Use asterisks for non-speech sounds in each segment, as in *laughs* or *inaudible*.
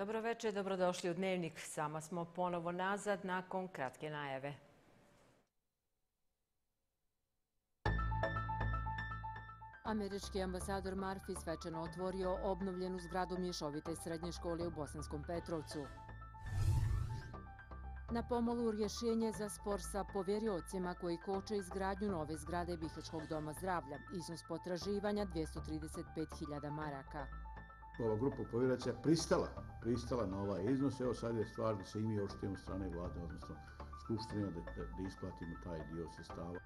Dobro večer, dobrodošli u Dnevnik. Sama smo ponovo nazad nakon kratke najave. Američki ambasador Marfi svečano otvorio obnovljenu zgradu Mješovite srednje škole u Bosanskom Petrovcu. Na pomolu rješenje za spor sa povjeriocima koji koče izgradnju nove zgrade Bihačkog doma zdravlja. Iznos potraživanja 235.000 maraka. Ova grupa povjeracija pristala, pristala na ovaj iznos. Evo sad je stvar da se imi oštijemo strane vlade, odnosno skupština da, da, da isplatimo taj dio sestava.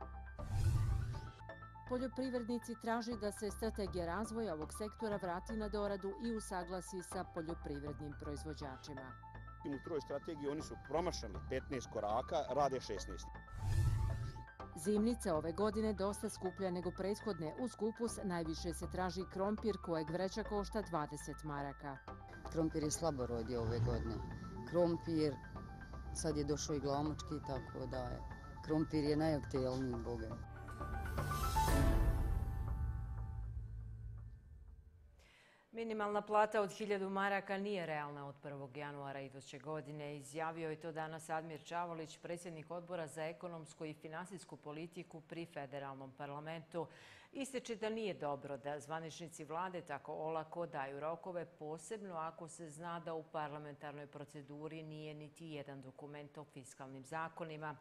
Poljoprivrednici traži da se strategija razvoja ovog sektora vrati na doradu i usaglasi sa poljoprivrednim proizvođačima. U troj strategiji oni su promašali 15 koraka, rade 16. Zimnica ove godine dosta skuplja nego prethodne. U skupus najviše se traži krompir kojeg vreća košta 20 maraka. Krompir je slabo rodio ove godine. Krompir, sad je došao i glamočki, tako da je. Krompir je najaktuelniji bogat. Minimalna plata od 1000 maraka nije realna od 1. januara iduće godine. Izjavio je to danas Admir Čavolić, predsjednik odbora za ekonomsku i finansijsku politiku pri federalnom parlamentu. Isteče da nije dobro da zvaničnici vlade tako olako daju rokove, posebno ako se zna da u parlamentarnoj proceduri nije niti jedan dokument o fiskalnim zakonima.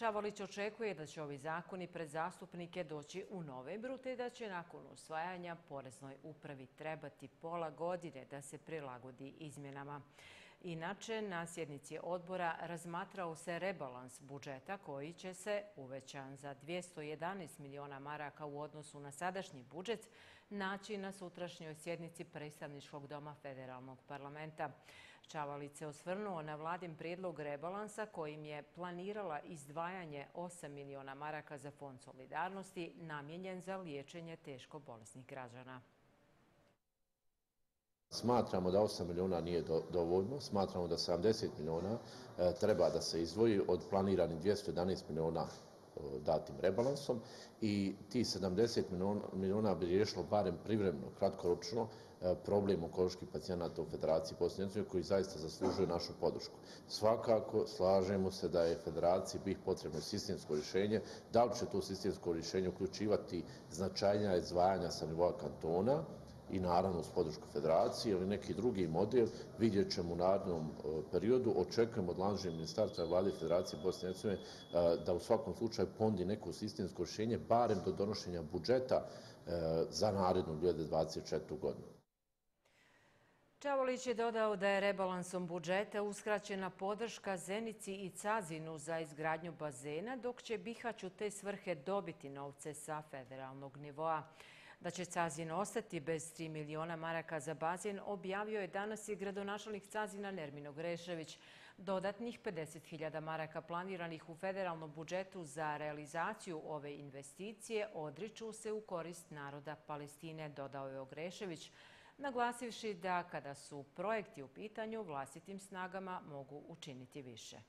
Čavolić očekuje da će ovi zakoni pred zastupnike doći u novembru, te da će nakon usvajanja poreznoj upravi trebati pola godine da se prilagodi izmjenama. Inače, na sjednici odbora razmatrao se rebalans budžeta koji će se uvećan za 211 miliona maraka u odnosu na sadašnji budžet naći na sutrašnjoj sjednici predstavničkog doma federalnog parlamenta. Čavalic se osvrnuo na vladin prijedlog rebalansa kojim je planirala izdvajanje 8 miliona maraka za fond solidarnosti namjenjen za liječenje teško bolesnih građana. Smatramo da 8 miliona nije dovoljno, smatramo da 70 miliona e, treba da se izdvoji od planiranih 211 miliona e, datim rebalansom i ti 70 miliona bi riješilo barem privremno, kratkoročno, E, problem onkoloških pacijenata u Federaciji Bosne i Hercegovine koji zaista zaslužuje našu podršku. Svakako slažemo se da je Federaciji bih potrebno sistemsko rješenje. Da li će to sistemsko rješenje uključivati značajnja izdvajanja sa nivoa kantona, i naravno s podršku federacije ili neki drugi model, vidjet ćemo u narednom e, periodu. Očekujemo od lanžnje ministarstva vlade federacije Bosne i Hercegovine e, da u svakom slučaju pondi neko sistemsko rješenje, barem do donošenja budžeta za narednu 2024. godinu. Čavolić je dodao da je rebalansom budžeta uskraćena podrška Zenici i Cazinu za izgradnju bazena, dok će Bihać u te svrhe dobiti novce sa federalnog nivoa. Da će Cazin ostati bez 3 miliona maraka za bazen, objavio je danas i gradonačalnik Cazina Nermino Grešević. Dodatnih 50.000 maraka planiranih u federalnom budžetu za realizaciju ove investicije odriču se u korist naroda Palestine, dodao je Ogrešević, naglasivši da kada su projekti u pitanju, vlastitim snagama mogu učiniti više.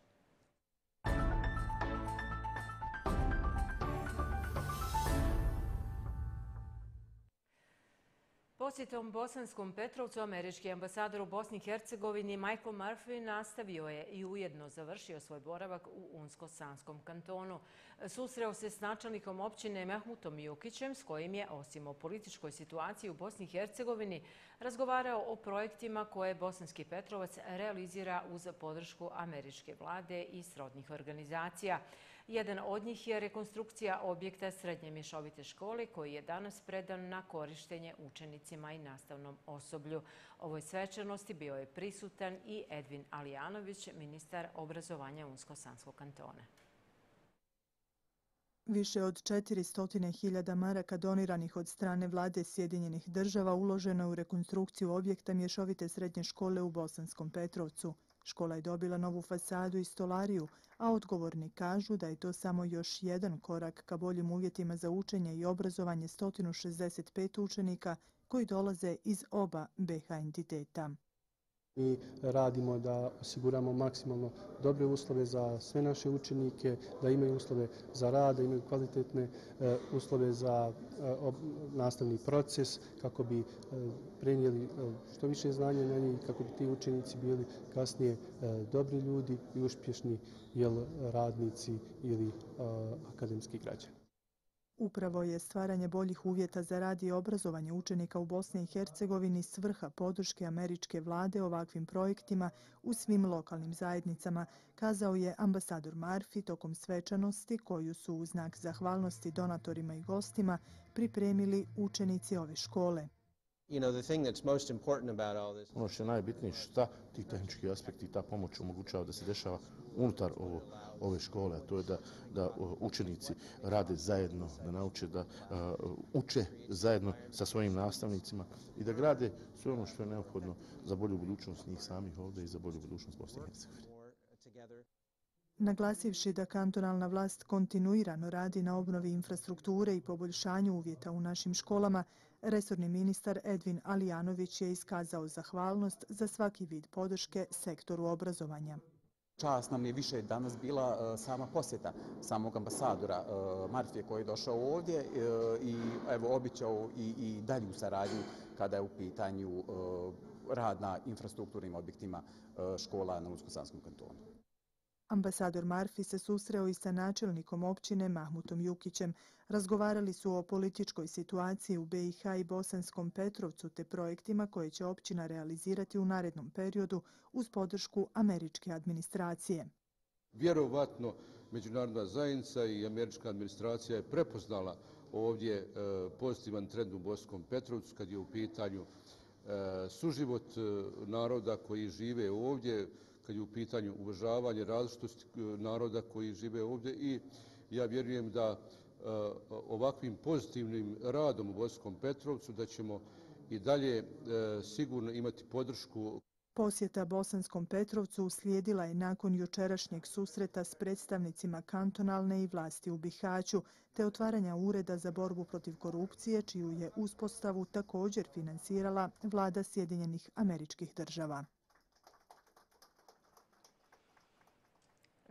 Posjetom Bosanskom Petrovcu, američki ambasador u Bosni i Hercegovini Michael Murphy nastavio je i ujedno završio svoj boravak u Unsko-Sanskom kantonu. Susreo se s načelnikom općine Mahmutom Jukićem, s kojim je, osim o političkoj situaciji u Bosni i Hercegovini, razgovarao o projektima koje Bosanski Petrovac realizira uz podršku američke vlade i srodnih organizacija. Jedan od njih je rekonstrukcija objekta Srednje mješovite škole koji je danas predan na korištenje učenicima i nastavnom osoblju. Ovoj svečanosti bio je prisutan i Edvin Alijanović, ministar obrazovanja Unsko-Sanskog kantona. Više od 400.000 maraka doniranih od strane vlade Sjedinjenih država uloženo je u rekonstrukciju objekta mješovite srednje škole u Bosanskom Petrovcu. Škola je dobila novu fasadu i stolariju, a odgovorni kažu da je to samo još jedan korak ka boljim uvjetima za učenje i obrazovanje 165 učenika koji dolaze iz oba BH entiteta. Mi radimo da osiguramo maksimalno dobre uslove za sve naše učenike, da imaju uslove za rad, da imaju kvalitetne e, uslove za e, nastavni proces, kako bi e, prenijeli što više znanja na njih, kako bi ti učenici bili kasnije dobri ljudi i uspješni jel, radnici ili akademski građani. Upravo je stvaranje boljih uvjeta za rad i obrazovanje učenika u Bosni i Hercegovini svrha podrške američke vlade ovakvim projektima u svim lokalnim zajednicama, kazao je ambasador Marfi tokom svečanosti koju su u znak zahvalnosti donatorima i gostima pripremili učenici ove škole. Ono što je najbitnije šta ti tehnički aspekti i ta pomoć omogućava da se dešava unutar ovo, ove škole, a to je da, da uh, učenici rade zajedno, da nauče da uh, uče zajedno sa svojim nastavnicima i da grade sve ono što je neophodno za bolju budućnost njih samih ovdje i za bolju budućnost Bosne i Hercegovine. Naglasivši da kantonalna vlast kontinuirano radi na obnovi infrastrukture i poboljšanju uvjeta u našim školama, resorni ministar Edvin Alijanović je iskazao zahvalnost za svaki vid podrške sektoru obrazovanja. Čast nam je više danas bila e, sama posjeta samog ambasadora e, Marfije koji je došao ovdje e, i evo običao i, i dalju saradnju kada je u pitanju rad na infrastrukturnim objektima škola na Uskosanskom kantonu. Ambasador Marfi se susreo i sa načelnikom općine Mahmutom Jukićem. Razgovarali su o političkoj situaciji u BiH i Bosanskom Petrovcu te projektima koje će općina realizirati u narednom periodu uz podršku američke administracije. Vjerovatno, međunarodna zajednica i američka administracija je prepoznala ovdje e, pozitivan trend u Bosanskom Petrovcu kad je u pitanju e, suživot e, naroda koji žive ovdje, kad je u pitanju uvažavanje različitosti e, naroda koji žive ovdje i ja vjerujem da e, ovakvim pozitivnim radom u Bosanskom Petrovcu da ćemo i dalje e, sigurno imati podršku. Posjeta Bosanskom Petrovcu uslijedila je nakon jučerašnjeg susreta s predstavnicima kantonalne i vlasti u Bihaću, te otvaranja ureda za borbu protiv korupcije, čiju je uspostavu također finansirala vlada Sjedinjenih američkih država.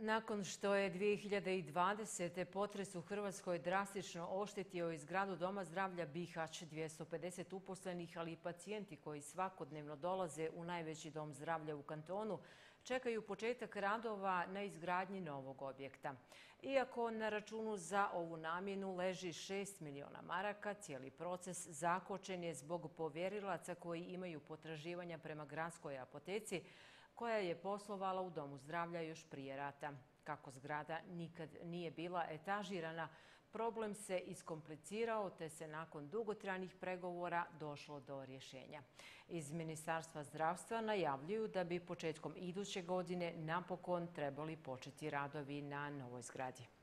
Nakon što je 2020. potres u Hrvatskoj drastično oštetio izgradu Doma zdravlja Bihać, 250 uposlenih, ali i pacijenti koji svakodnevno dolaze u najveći dom zdravlja u kantonu, čekaju početak radova na izgradnji novog objekta. Iako na računu za ovu namjenu leži 6 miliona maraka, cijeli proces zakočen je zbog povjerilaca koji imaju potraživanja prema gradskoj apoteci, koja je poslovala u Domu zdravlja još prije rata. Kako zgrada nikad nije bila etažirana, problem se iskomplicirao te se nakon dugotranih pregovora došlo do rješenja. Iz Ministarstva zdravstva najavljuju da bi početkom iduće godine napokon trebali početi radovi na novoj zgradi.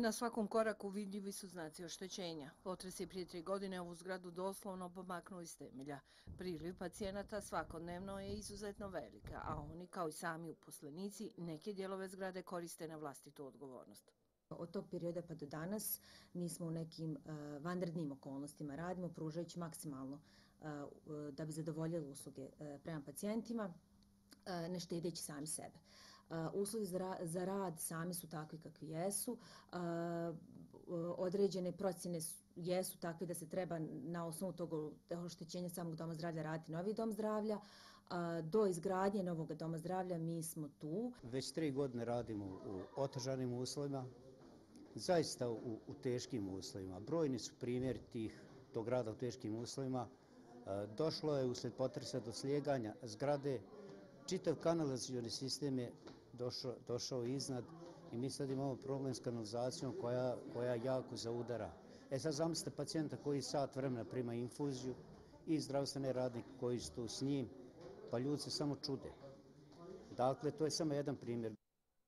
Na svakom koraku vidljivi su znaci oštećenja. Potres je prije tri godine ovu zgradu doslovno pomaknuo iz temelja. Priliv pacijenata svakodnevno je izuzetno velika, a oni, kao i sami uposlenici, neke dijelove zgrade koriste na vlastitu odgovornost. Od tog perioda pa do danas mi smo u nekim uh, vanrednim okolnostima radimo, pružajući maksimalno uh, da bi zadovoljili usluge uh, prema pacijentima, ne štedeći sami sebe. Eh, uslovi za rad sami su takvi kakvi jesu. Eh, eh, određene procjene jesu takve da se treba na osnovu tog oštećenja samog doma zdravlja raditi novi dom zdravlja. Do izgradnje novog doma zdravlja mi smo tu. Već tri godine radimo u otežanim uslovima, zaista u, u teškim uslovima. Brojni su primjeri tih tog rada u teškim uslovima. Došlo je usled potresa do slijeganja zgrade. Čitav kanalizacijoni sistem je došao, došao iznad i mi sad imamo problem s kanalizacijom koja, koja jako zaudara. E sad zamislite pacijenta koji sat vremena prima infuziju i zdravstvene radnike koji su tu s njim, pa ljudi se samo čude. Dakle, to je samo jedan primjer.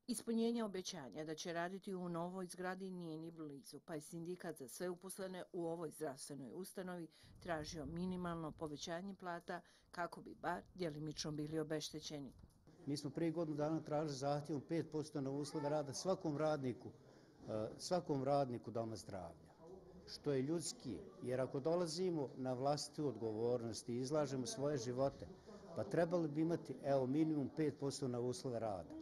Ispunjenje obećanja da će raditi u novoj zgradi nije ni blizu, pa je sindikat za sve uposlene u ovoj zdravstvenoj ustanovi tražio minimalno povećanje plata kako bi bar djelimično bili obeštećeni. Mi smo prije godinu dana tražili zahtjevom 5% na uslove rada svakom radniku, e, svakom radniku doma zdravlja. što je ljudski. Jer ako dolazimo na vlastitu odgovornost i izlažemo svoje živote, pa trebali bi imati evo, minimum 5% na uslove rada.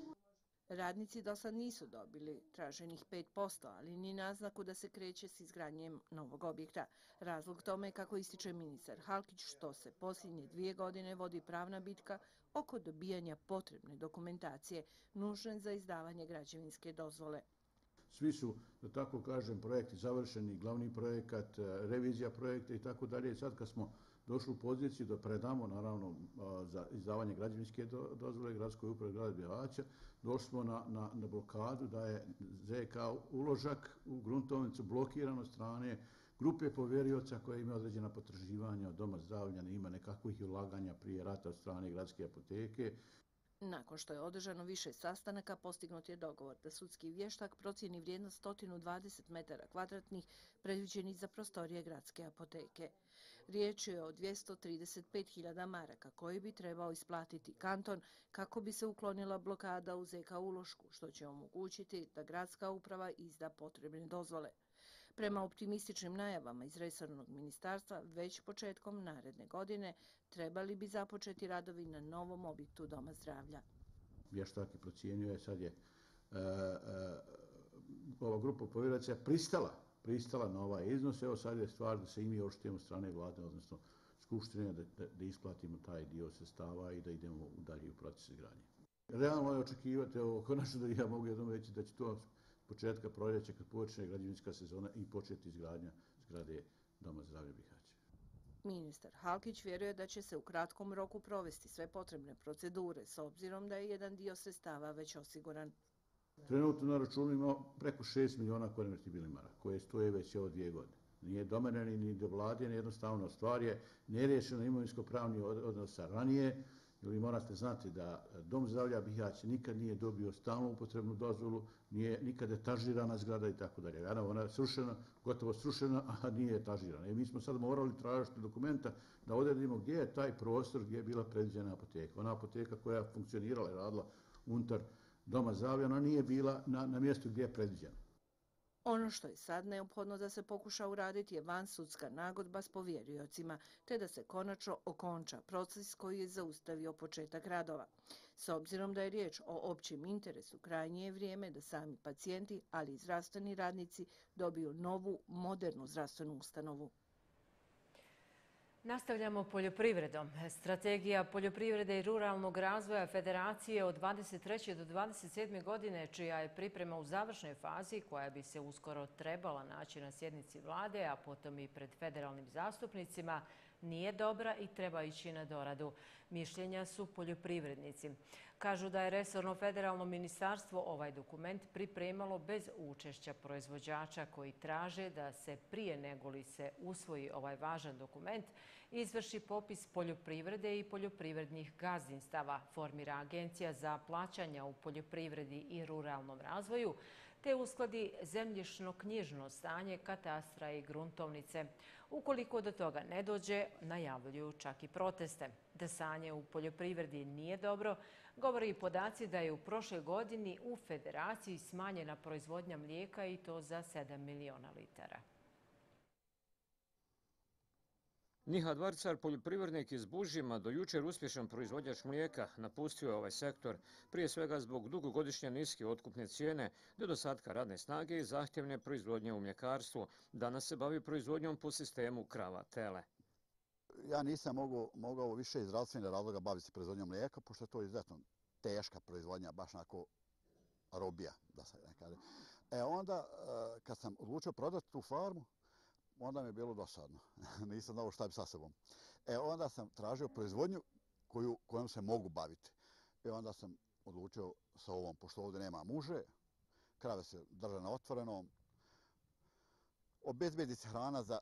Radnici do sad nisu dobili traženih 5%, ali ni naznaku da se kreće s izgranjem novog objekta. Razlog tome je kako ističe ministar Halkić što se posljednje dvije godine vodi pravna bitka oko dobijanja potrebne dokumentacije nužne za izdavanje građevinske dozvole. Svi su, da tako kažem, projekti završeni, glavni projekat, revizija projekta i tako dalje. Sad kad smo došli u poziciju da predamo, naravno, za izdavanje građevinske dozvole gradskoj upravi grada Bjelaća, došli smo na, na, na blokadu da je ZK uložak u gruntovnicu blokiran od strane grupe povjerioca koja ima određena potraživanja od doma zdravlja, ne ima nekakvih ulaganja prije rata od strane gradske apoteke. Nakon što je održano više sastanaka, postignut je dogovor da sudski vještak procijeni vrijednost 120 metara kvadratnih predviđenih za prostorije gradske apoteke. Riječ je o 235.000 maraka koji bi trebao isplatiti kanton kako bi se uklonila blokada u ZK ulošku, što će omogućiti da gradska uprava izda potrebne dozvole. Prema optimističnim najavama iz resornog ministarstva, već početkom naredne godine trebali bi započeti radovi na novom objektu Doma zdravlja. Vještak je procijenio, e, sad je e, e, ova grupa povjeraca pristala, pristala na ovaj iznos. Evo sad je stvar da se imi oštijemo strane vlade, odnosno skupštine, da, da, da isplatimo taj dio sestava i da idemo u dalje u proces izgradnje. Realno je očekivati, evo, konačno da ja mogu jednom reći da će to početka proljeća kad počne građevinska sezona i početi izgradnja zgrade Doma zdravlja Bihać. Ministar Halkić vjeruje da će se u kratkom roku provesti sve potrebne procedure s obzirom da je jedan dio sredstava već osiguran. Trenutno na računu ima preko 6 miliona konvertibilnih mara koje stoje već ovo dvije godine. Nije do mene ni do vlade, jednostavno stvar je nerješeno imovinsko-pravni odnosa ranije, jer vi morate znati da e, Dom zdravlja Bihać nikad nije dobio stalnu upotrebnu dozvolu, nije nikad etažirana zgrada i tako dalje. Jano, ona je srušena, gotovo srušena, *laughs* a nije etažirana. I mi smo sad morali tražiti dokumenta da odredimo gdje je taj prostor gdje je bila predviđena apoteka. Ona apoteka koja je funkcionirala i radila unutar Doma zdravlja, ona nije bila na, na mjestu gdje je predviđena. Ono što je sad neophodno da se pokuša uraditi je vansudska nagodba s povjeriocima, te da se konačno okonča proces koji je zaustavio početak radova. S obzirom da je riječ o općem interesu, krajnje je vrijeme da sami pacijenti, ali i zdravstveni radnici, dobiju novu, modernu zdravstvenu ustanovu. Nastavljamo poljoprivredom. Strategija poljoprivrede i ruralnog razvoja Federacije od 23. do 27. godine, čija je priprema u završnoj fazi, koja bi se uskoro trebala naći na sjednici vlade, a potom i pred federalnim zastupnicima, nije dobra i treba ići na doradu. Mišljenja su poljoprivrednici. Kažu da je Resorno federalno ministarstvo ovaj dokument pripremalo bez učešća proizvođača koji traže da se prije nego li se usvoji ovaj važan dokument izvrši popis poljoprivrede i poljoprivrednih gazdinstava, formira Agencija za plaćanja u poljoprivredi i ruralnom razvoju, te uskladi zemljišno-knjižno stanje katastra i gruntovnice. Ukoliko do toga ne dođe, najavljuju čak i proteste. Da stanje u poljoprivredi nije dobro, govori i podaci da je u prošle godini u federaciji smanjena proizvodnja mlijeka i to za 7 miliona litara. Nihad Varcar, poljoprivrednik iz Bužima, do jučer uspješan proizvođač mlijeka, napustio je ovaj sektor, prije svega zbog dugogodišnje niske otkupne cijene, nedostatka radne snage i zahtjevne proizvodnje u mljekarstvu. Danas se bavi proizvodnjom po sistemu krava-tele. Ja nisam mogao, mogao više iz različine razloga baviti se proizvodnjom mlijeka, pošto je to izuzetno teška proizvodnja, baš onako robija, da se ne kaže. E onda, e, kad sam odlučio prodati tu farmu, onda mi je bilo dosadno. *laughs* Nisam znao šta bi sa sebom. E, onda sam tražio proizvodnju koju, kojom se mogu baviti. E, onda sam odlučio sa ovom, pošto ovdje nema muže, krave se drže na otvorenom, obezbedi se hrana za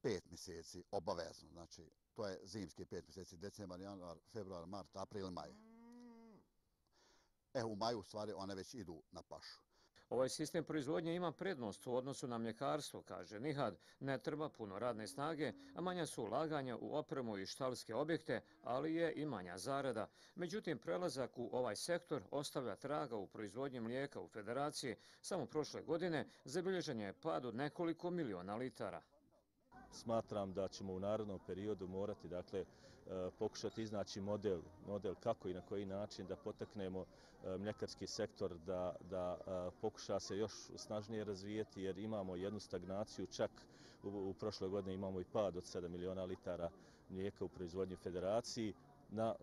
pet mjeseci, obavezno. Znači, to je zimski pet mjeseci, decembar, januar, februar, mart, april, maj. E, u maju, u stvari, one već idu na pašu. Ovaj sistem proizvodnje ima prednost u odnosu na mljekarstvo, kaže Nihad. Ne treba puno radne snage, a manja su ulaganja u opremu i štalske objekte, ali je i manja zarada. Međutim, prelazak u ovaj sektor ostavlja traga u proizvodnji mlijeka u federaciji. Samo prošle godine zabilježen je pad od nekoliko miliona litara. Smatram da ćemo u narodnom periodu morati dakle, pokušati iznaći model, model kako i na koji način da potaknemo e, mljekarski sektor da, da e, pokuša se još snažnije razvijeti jer imamo jednu stagnaciju, čak u, u prošloj godini imamo i pad od 7 miliona litara mlijeka u proizvodnji federaciji. Na,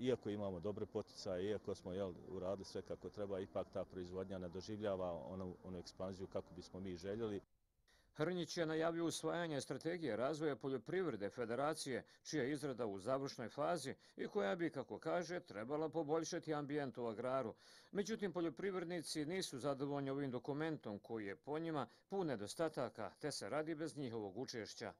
iako imamo dobre poticaje, iako smo jel, uradili sve kako treba, ipak ta proizvodnja ne doživljava onu, onu ekspanziju kako bismo mi željeli. Hrnjić je najavio usvajanje strategije razvoja poljoprivrede federacije, čija je izrada u završnoj fazi i koja bi, kako kaže, trebala poboljšati ambijent u agraru. Međutim, poljoprivrednici nisu zadovoljni ovim dokumentom koji je po njima pun nedostataka, te se radi bez njihovog učešća.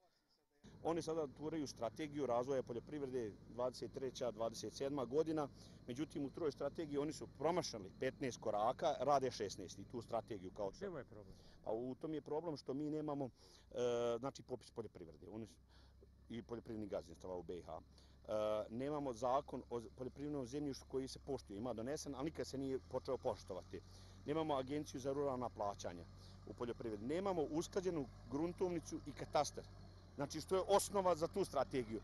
Oni sada turaju strategiju razvoja poljoprivrede 23. 27. godina, međutim u troj strategiji oni su promašali 15 koraka, rade 16 i tu strategiju kao što. Čevo je problem? Pa u tom je problem što mi nemamo e, znači popis poljoprivrede oni, i poljoprivrednih gazdinstava u BiH. E, nemamo zakon o poljoprivrednom zemljištu koji se poštuje, ima donesen, ali nikad se nije počeo poštovati. Nemamo agenciju za ruralna plaćanja u poljoprivredi. Nemamo usklađenu gruntovnicu i katastar znači što je osnova za tu strategiju.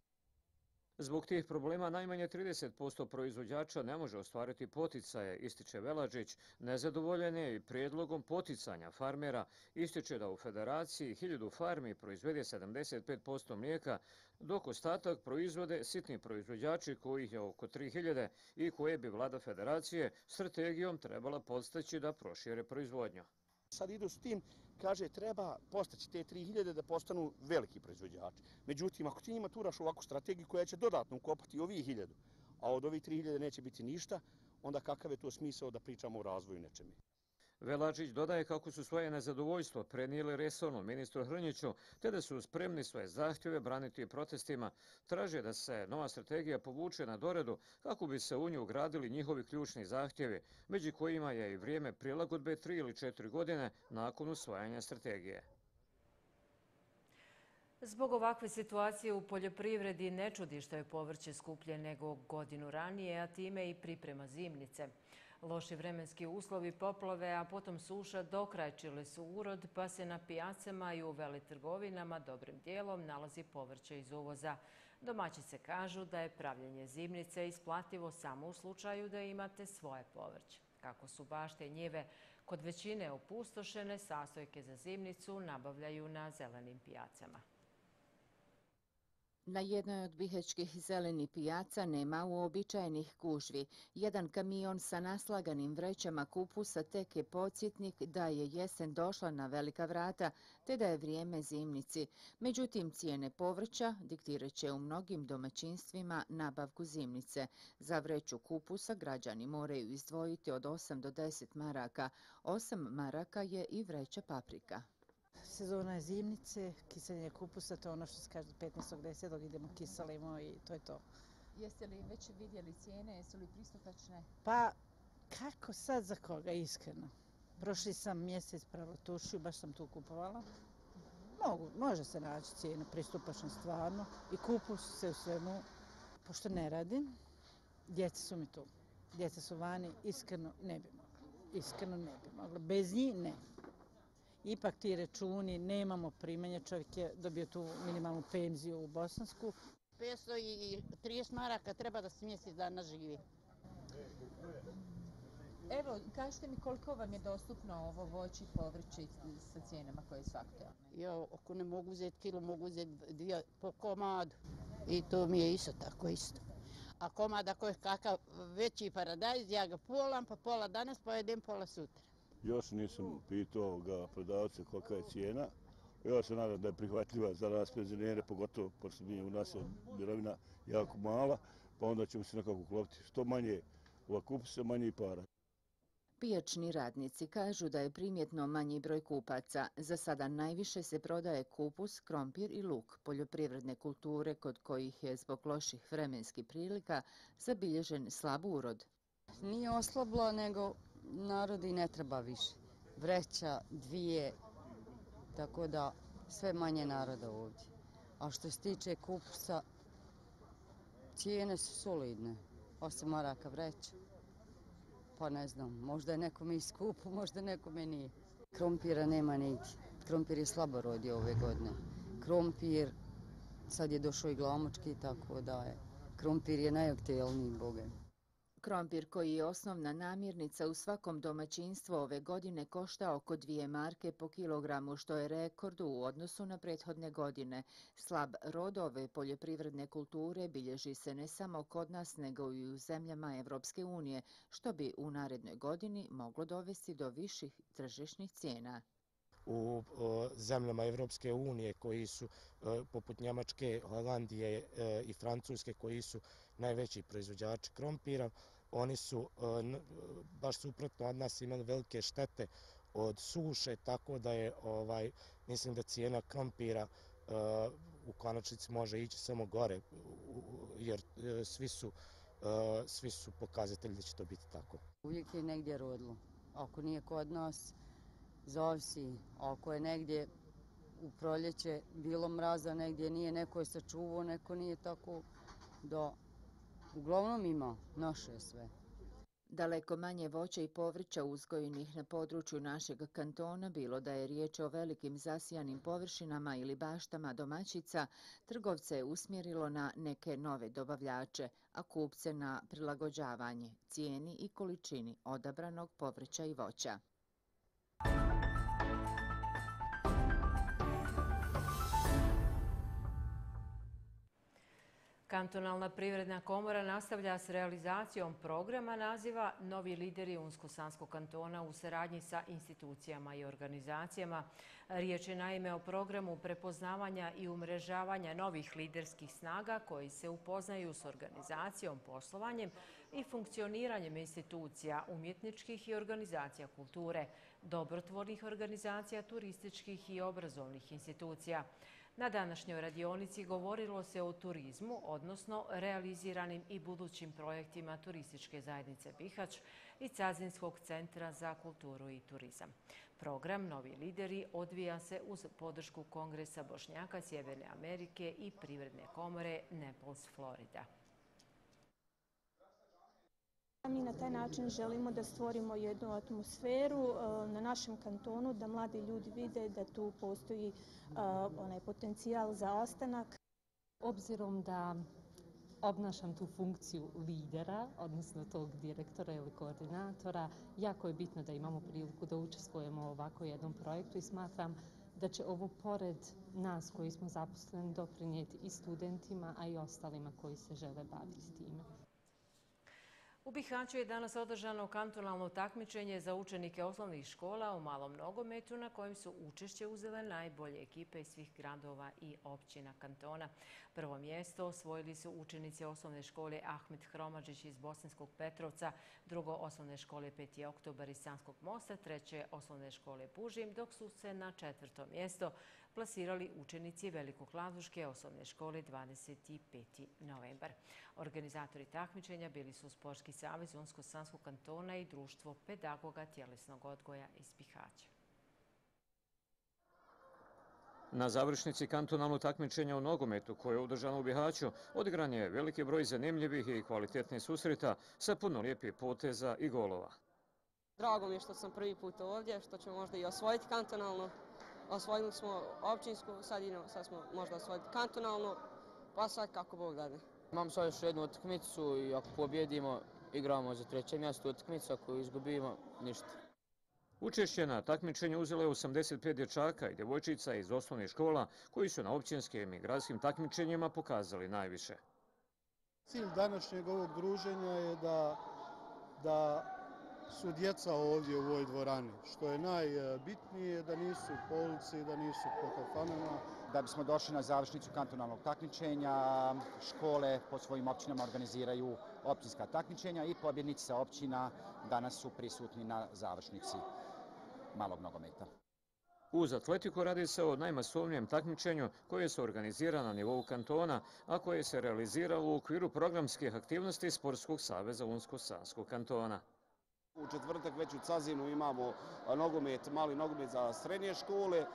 Zbog tih problema najmanje 30% proizvođača ne može ostvariti poticaje, ističe Velađić, nezadovoljen je i prijedlogom poticanja farmera, ističe da u federaciji 1000 farmi proizvede 75% mlijeka, dok ostatak proizvode sitni proizvođači kojih je oko 3000 i koje bi vlada federacije strategijom trebala podstaći da prošire proizvodnju. Sad idu s tim kaže treba postaći te 3000 da postanu veliki proizvođači. Međutim, ako ti njima turaš ovakvu strategiju koja će dodatno ukopati ovih 1000, a od ovih 3000 neće biti ništa, onda kakav je to smisao da pričamo o razvoju nečemi? Velačić dodaje kako su svoje nezadovoljstvo prenijeli resornom ministru Hrnjiću, te da su spremni svoje zahtjeve braniti protestima. Traže da se nova strategija povuče na doredu kako bi se u nju ugradili njihovi ključni zahtjevi, među kojima je i vrijeme prilagodbe tri ili četiri godine nakon usvajanja strategije. Zbog ovakve situacije u poljoprivredi ne čudi što je povrće skuplje nego godinu ranije, a time i priprema zimnice. Loši vremenski uslovi poplove, a potom suša dokrajčili su urod, pa se na pijacama i u veletrgovinama dobrim dijelom nalazi povrće iz uvoza. Domaćice kažu da je pravljenje zimnice isplativo samo u slučaju da imate svoje povrće. Kako su bašte i njive kod većine opustošene, sastojke za zimnicu nabavljaju na zelenim pijacama. Na jednoj od bihečkih zeleni pijaca nema uobičajenih gužvi. Jedan kamion sa naslaganim vrećama kupusa tek je podsjetnik da je jesen došla na velika vrata te da je vrijeme zimnici. Međutim, cijene povrća diktiraće u mnogim domaćinstvima nabavku zimnice. Za vreću kupusa građani moraju izdvojiti od 8 do 10 maraka. 8 maraka je i vreća paprika sezona je zimnice, kiseljenje kupusa, to je ono što se kaže 15.10. dok idemo kiselimo i to je to. Jeste li već vidjeli cijene, jesu li pristupačne? Pa, kako sad za koga, iskreno? Prošli sam mjesec pravo tušiju, baš sam tu kupovala. Mogu, može se naći cijena, pristupačna stvarno. I kupus se u svemu, pošto ne radim, djeca su mi tu. Djeca su vani, iskreno ne bi mogla. Iskreno ne bi mogla. Bez njih ne ipak ti računi, nemamo primanja, čovjek je dobio tu minimalnu penziju u Bosansku. 530 maraka treba da se mjesec dana živi. Evo, kažete mi koliko vam je dostupno ovo voći povrće sa cijenama koje su aktualne? Ja, ako ne mogu uzeti kilo, mogu uzeti dvije po komadu. I to mi je isto tako isto. A komad ako je kakav veći paradajz, ja ga polam, pa pola danas, pa jedem pola sutra. Još nisam pitao ga prodavca kolika je cijena. Ja se nadam da je prihvatljiva za nas penzionere, pogotovo pošto mi u nas je mirovina jako mala, pa onda ćemo se nekako klopiti. Što manje ova kupisa, manje i para. Pijačni radnici kažu da je primjetno manji broj kupaca. Za sada najviše se prodaje kupus, krompir i luk, poljoprivredne kulture kod kojih je zbog loših vremenskih prilika zabilježen slab urod. Nije oslablo, nego narodi ne treba više. vreća, dvije, tako da sve manje naroda ovdje. A što se tiče kupca, cijene su solidne, Osam maraka vreća. Pa ne znam, možda je nekome i skupo, *laughs* možda nekome nije. Krompira nema niti. Krompir je slabo rodio ove godine. Krompir, sad je došao i glamočki, tako da je. Krompir je najaktuelniji bogem. Krompir koji je osnovna namirnica u svakom domaćinstvu ove godine košta oko dvije marke po kilogramu, što je rekord u odnosu na prethodne godine. Slab rod ove poljoprivredne kulture bilježi se ne samo kod nas, nego i u zemljama Evropske unije, što bi u narednoj godini moglo dovesti do viših tržišnih cijena. U zemljama Evropske unije koji su e, poput Njemačke, Holandije e, i Francuske koji su najveći proizvođači krompira, oni su e, e, baš suprotno od nas imali velike štete od suše, tako da je, ovaj, mislim da cijena krompira e, u konačnici može ići samo gore, jer svi su, svi su pokazatelji da će to biti tako. Uvijek je negdje rodilo. Ako nije kod nas, zavisi. Ako je negdje u proljeće bilo mraza, negdje nije, neko je sačuvao, neko nije tako da Uglavnom ima naše sve. Daleko manje voća i povrća uzgojenih na području našeg kantona, bilo da je riječ o velikim zasijanim površinama ili baštama domaćica, trgovce je usmjerilo na neke nove dobavljače, a kupce na prilagođavanje, cijeni i količini odabranog povrća i voća. Kantonalna privredna komora nastavlja s realizacijom programa naziva Novi lideri Unsko-Sanskog kantona u saradnji sa institucijama i organizacijama. Riječ je naime o programu prepoznavanja i umrežavanja novih liderskih snaga koji se upoznaju s organizacijom, poslovanjem i funkcioniranjem institucija umjetničkih i organizacija kulture, dobrotvornih organizacija, turističkih i obrazovnih institucija. Na današnjoj radionici govorilo se o turizmu, odnosno realiziranim i budućim projektima turističke zajednice Bihać i Cazinskog centra za kulturu i turizam. Program Novi lideri odvija se uz podršku Kongresa Bošnjaka Sjeverne Amerike i Privredne komore Naples, Florida. Mi na taj način želimo da stvorimo jednu atmosferu e, na našem kantonu, da mladi ljudi vide da tu postoji e, onaj potencijal za ostanak. Obzirom da obnašam tu funkciju lidera, odnosno tog direktora ili koordinatora, jako je bitno da imamo priliku da učestvujemo u ovako jednom projektu i smatram da će ovo pored nas koji smo zaposleni doprinijeti i studentima, a i ostalima koji se žele baviti time. U Bihaću je danas održano kantonalno takmičenje za učenike osnovnih škola u malom nogometu na kojem su učešće uzele najbolje ekipe iz svih gradova i općina kantona. Prvo mjesto osvojili su učenici osnovne škole Ahmet Hromađić iz Bosanskog Petrovca, drugo osnovne škole 5. oktober iz Sanskog mosta, treće osnovne škole Pužim, dok su se na četvrto mjesto plasirali učenici Velikog Kladuške osnovne škole 25. novembar. Organizatori takmičenja bili su Sportski savez Unsko-Sanskog kantona i Društvo pedagoga tjelesnog odgoja iz Bihaća. Na završnici kantonalnog takmičenja u nogometu koje je udržano u Bihaću odigran je veliki broj zanimljivih i kvalitetnih susreta sa puno lijepih poteza i golova. Drago mi je što sam prvi put ovdje, što ćemo možda i osvojiti kantonalno osvojili smo općinsku, sad, idemo, sad smo možda osvojiti kantonalno, pa sad kako Bog dade. Imamo sad još jednu utakmicu i ako pobjedimo, igramo za treće mjesto utakmicu, ako izgubimo, ništa. Učešće na takmičenju uzelo je 85 dječaka i djevojčica iz osnovnih škola koji su na općinskim i gradskim takmičenjima pokazali najviše. Cilj današnjeg ovog druženja je da, da su djeca ovdje u ovoj dvorani. Što je najbitnije da nisu po ulici, da nisu po kafanama. Da bismo došli na završnicu kantonalnog takmičenja, škole po svojim općinama organiziraju općinska takmičenja i pobjednici sa općina danas su prisutni na završnici malog nogometa. Uz atletiku radi se o najmasovnijem takmičenju koje se organizira na nivou kantona, a koje se realizira u okviru programskih aktivnosti Sportskog saveza Unsko-Sanskog kantona. U četvrtak već u Cazinu imamo nogomet, mali nogomet za srednje škole.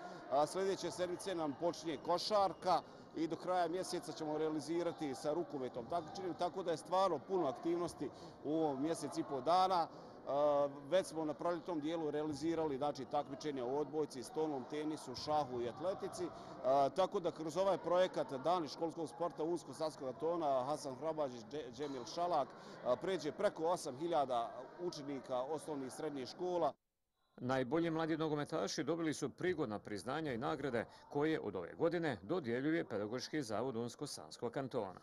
Sljedeće sedmice nam počinje košarka i do kraja mjeseca ćemo realizirati sa rukometom takmičenjem, tako da je stvarno puno aktivnosti u ovom mjesec i po dana. Već smo na proljetnom dijelu realizirali znači, takmičenja u odbojci, stolnom tenisu, šahu i atletici. Tako da kroz ovaj projekat Dani školskog sporta Unsko Saskog Atona, Hasan Hrabađić, Džemil Šalak pređe preko 8000 učenika osnovnih i srednjih škola. Najbolji mladi nogometaši dobili su prigodna priznanja i nagrade koje od ove godine dodjeljuje Pedagoški zavod Unsko-Sanskog kantona.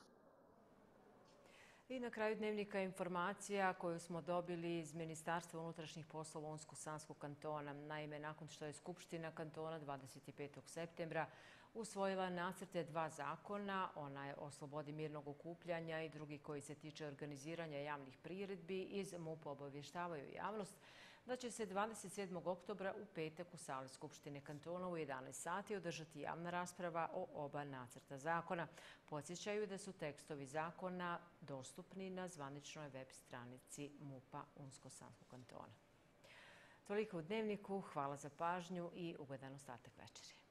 I na kraju dnevnika informacija koju smo dobili iz Ministarstva unutrašnjih poslova Unsko-Sanskog kantona. Naime, nakon što je Skupština kantona 25. septembra usvojila nacrte dva zakona, ona je o slobodi mirnog okupljanja i drugi koji se tiče organiziranja javnih priredbi, iz MUP p-a obavještavaju javnost da će se 27. oktobra u petak u sali Skupštine kantona u 11 sati održati javna rasprava o oba nacrta zakona. Podsjećaju da su tekstovi zakona dostupni na zvaničnoj web stranici MUPA Unsko-Sanskog kantona. Toliko u dnevniku, hvala za pažnju i ugodan ostatak večeri.